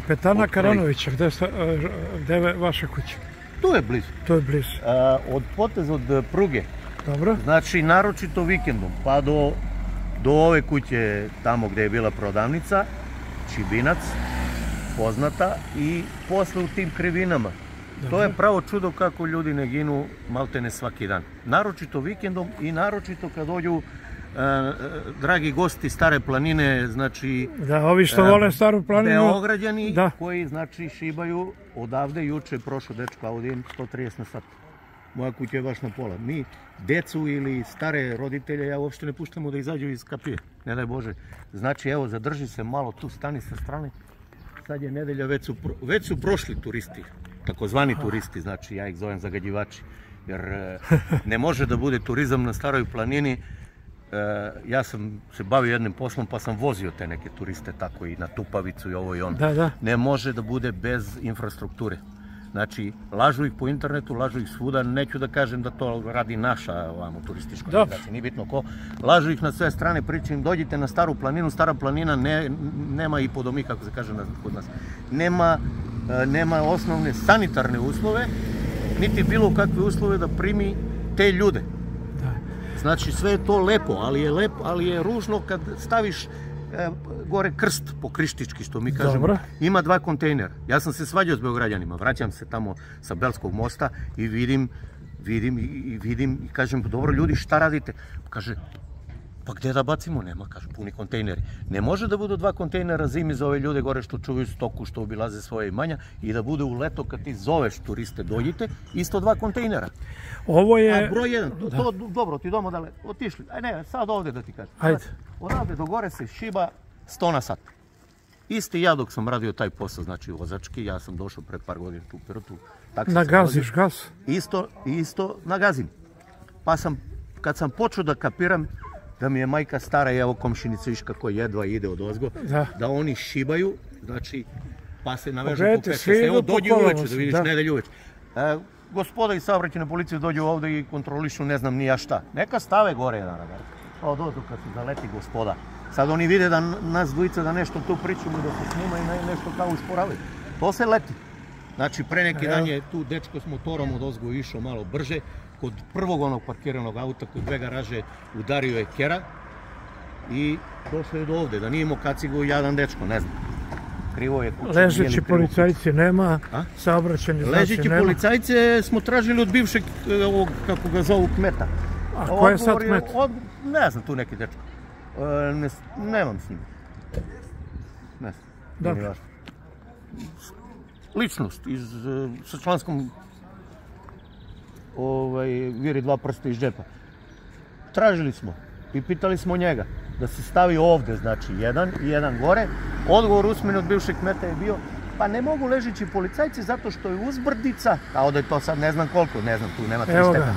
kapetana Od Karanovića, gde, e, gde je vaša kuća? Tu je blizu. To je blizu. A, od potez od e, pruge, Dobro? znači naročito vikendom, pa do, do ove kuće tamo gdje je bila prodavnica, Čibinac, poznata, i posle u tim krivinama. To je pravo čudo kako ljudi ne ginu maltene svaki dan. Naročito vikendom i naročito kad dođu e, e, dragi gosti stare planine, znači Da, ovi što E, vole staru planinu. Beograđani Da. koji znači šibaju odavde juče prošao dečko Audi 130 na sat. Moja kuća je baš na pola. Mi decu ili stare roditelje ja uopšte ne puštamo da izađu iz kapije. Ne daj Bože. Znači evo zadrži se malo tu stani sa strane. Sad je nedelja, već su, pro- već su prošli turisti. Takozvani turisti, znači ja ih zovem zagađivači. Jer e, ne može da bude turizam na staroj planini E, ja sam se bavio jednim poslom pa sam vozio te neke turiste tako i na Tupavicu i ovo i ono. Da, da. Ne može da bude bez infrastrukture. Znači, lažu ih po internetu, lažu ih svuda, neću da kažem da to radi naša ovamo, turistička organizacija, nije bitno ko. Lažu ih na sve strane, pričaju im, dođite na staru planinu, stara planina ne, nema i podomi, kako se kaže kod nas. Nema, e, nema osnovne sanitarne uslove, niti bilo kakve uslove da primi te ljude. Значи све е тоа лепо, али е леп, али е ружно кад ставиш е, горе крст по криштички што ми кажам. Добро. Има два контейнер. Јас сум се сваѓал со белграѓанима, враќам се тамо са Белског моста и видим видим и видим и кажам добро луѓе, шта радите? Каже pa gdje da bacimo? Nema, kaže, puni kontejneri. Ne može da budu dva kontejnera zimi za ove ljude gore što čuvaju stoku, što obilaze svoje imanja i da bude u leto kad ti zoveš turiste, dođite, isto dva kontejnera. Ovo A je... broj jedan, to, to dobro, ti domo dale, otišli. Aj ne, sad ovdje da ti kažem. Ajde. Odavde do gore se šiba 100 na sat. Isti ja dok sam radio taj posao, znači vozački, ja sam došao pre par godina tu Pirotu. Nagaziš gas. Isto, isto nagazim. Pa sam, kad sam počeo da kapiram da mi je majka stara i evo komšinica viš kako jedva ide od ozgo, Da. oni šibaju, znači pa se navežu po Pogledajte, 15. svi idu Evo po dođi uveče da vidiš, da. nedelju uveče. E, gospoda iz saobraćajne policije dođu ovdje i kontrolišu ne znam ni ja šta. Neka stave gore jedan radar. Pa dođu kad se zaleti gospoda. Sad oni vide da nas dvojica da nešto tu pričamo da se snima i ne- nešto kao usporavaju. To se leti. Znači, pre neki dan je tu dečko s motorom od ozgo išao malo brže. Kod prvog onog parkiranog auta, kod dve garaže, udario je kera i došao je do ovde. Da nije imao kacigu jadan dečko, ne znam. Krivo je kuća. nije Ležeći policajci nema, A? saobraćajni znaci Ležeći nema. policajce smo tražili od bivšeg, e, ovog, kako ga zovu, kmeta. A ko je sad kmet? od- ne znam, tu neki dečko. E, ne, nemam s njim. Ne znam. Ličnost iz, e, sa članskom ovaj, viri dva prsta iz džepa. Tražili smo i pitali smo njega da se stavi ovde, znači jedan i jedan gore. Odgovor usmeni od bivšeg kmeta je bio pa ne mogu ležeći policajci zato što je uzbrdica, kao da je to sad ne znam koliko, ne znam, tu nema tri Evo ga,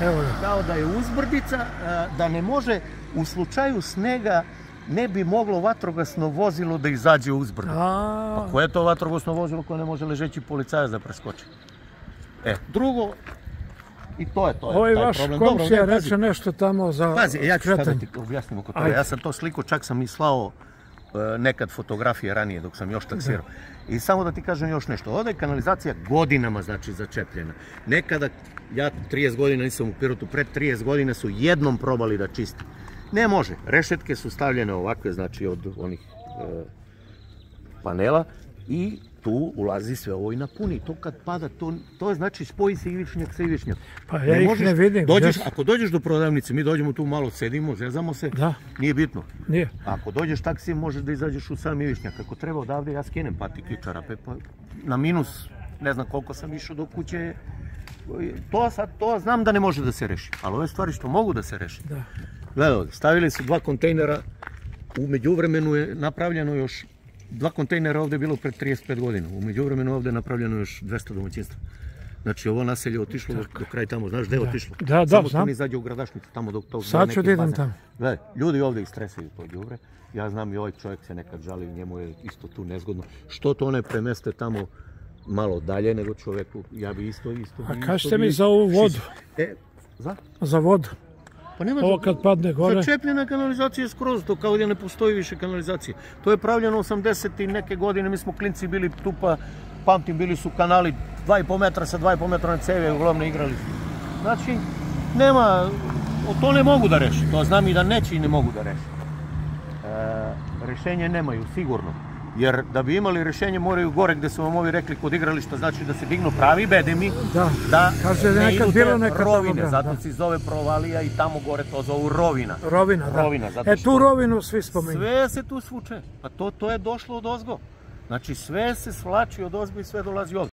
evo ga. kao da je uzbrdica, a, da ne može u slučaju snega ne bi moglo vatrogasno vozilo da izađe uzbrdo. Pa koje je to vatrogasno vozilo koje ne može ležeći policajac da preskoči? E, drugo, i to je to. je ovaj taj vaš problem. Dobro, komšija ne, reče nešto tamo za Pazi, ja ću sad da skretanje. ti objasnim oko toga. Ja sam to sliku, čak sam i slao e, nekad fotografije ranije dok sam još taksirao. I samo da ti kažem još nešto. Ovdje je kanalizacija godinama znači začepljena. Nekada, ja 30 godina nisam u Pirotu, pred 30 godina su jednom probali da čiste. Ne može. Rešetke su stavljene ovakve, znači od onih e, panela i tu ulazi sve ovo i napuni. To kad pada, to, to znači spoji se ivičnjak sa ivičnjakom. Pa ja ih ne vidim, Dođeš, su? ako dođeš do prodavnice, mi dođemo tu malo, sedimo, zezamo se, Da. nije bitno. Nije. Ako dođeš taksi, možeš da izađeš u sam Ivišnjak. Ako treba odavde, ja skinem patik i čarape. Pa na minus, ne znam koliko sam išao do kuće. To sad, to znam da ne može da se reši. Ali ove stvari što mogu da se reši. Da. Gledaj stavili su dva kontejnera. U međuvremenu je napravljeno još dva kontejnera ovdje je bilo pred 35 godina. U međuvremenu ovdje je napravljeno još 200 domaćinstva. Znači ovo naselje je otišlo do, do kraja tamo, znaš gdje je otišlo? Da, da, Samo znam. izađe u gradašnicu, tamo dok to Sad ću da idem tamo. Gledaj, ljudi ovdje istresaju to đubre. Ja znam i ovaj čovjek se nekad žali, njemu je isto tu nezgodno. Što to ne premeste tamo malo dalje nego čovjeku, ja bi isto, isto. A isto mi za ovu vodu. E, za? Za vodu. Pa nema Ovo kad padne gore, Začepljena kanalizacija je skroz, to kao da ne postoji više kanalizacije. To je pravljeno 80 i neke godine, mi smo klinci bili tu pa pamtim, bili su kanali 2,5 metra sa 2,5 metra na ceve, uglavnom igrali. Znači, nema, to ne mogu da reši, to znam i da neće i ne mogu da reši. E, rešenje nemaju, sigurno. Jer da bi imali rešenje moraju gore gde su vam ovi rekli kod igrališta, znači da se dignu pravi bedemi, da. da Kaže ne nekad idu bilo neka tamo, rovine, da, zato da. se zove provalija i tamo gore to zovu rovina. Rovina, da. Rovina, zato e, tu rovinu svi spominju. Sve se tu svuče, pa to, to je došlo od ozgo. Znači sve se svlači od ozgo i sve dolazi ovdje.